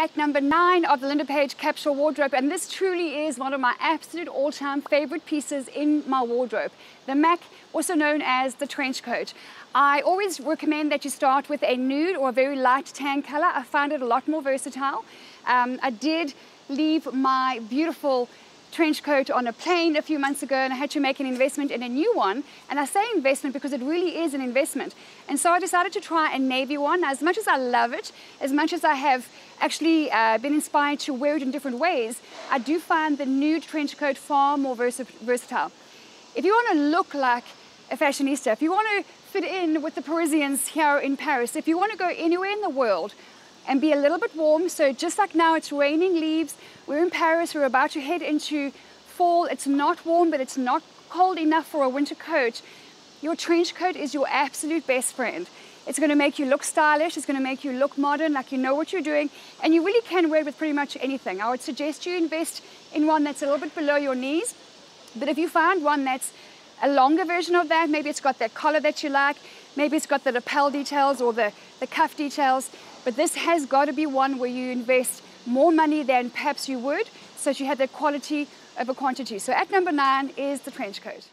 at number nine of the Linda Paige capsule wardrobe, and this truly is one of my absolute all-time favorite pieces in my wardrobe. The Mac, also known as the trench coat. I always recommend that you start with a nude or a very light tan color. I find it a lot more versatile. Um, I did leave my beautiful trench coat on a plane a few months ago and I had to make an investment in a new one. And I say investment because it really is an investment. And so I decided to try a navy one. As much as I love it, as much as I have actually uh, been inspired to wear it in different ways, I do find the nude trench coat far more vers versatile. If you want to look like a fashionista, if you want to fit in with the Parisians here in Paris, if you want to go anywhere in the world, and be a little bit warm. So just like now, it's raining leaves. We're in Paris. We're about to head into fall. It's not warm, but it's not cold enough for a winter coat. Your trench coat is your absolute best friend. It's going to make you look stylish. It's going to make you look modern, like you know what you're doing. And you really can wear it with pretty much anything. I would suggest you invest in one that's a little bit below your knees. But if you find one that's a longer version of that, maybe it's got that collar that you like, maybe it's got the lapel details or the, the cuff details, but this has got to be one where you invest more money than perhaps you would, so that you have the quality over quantity. So at number nine is the trench coat.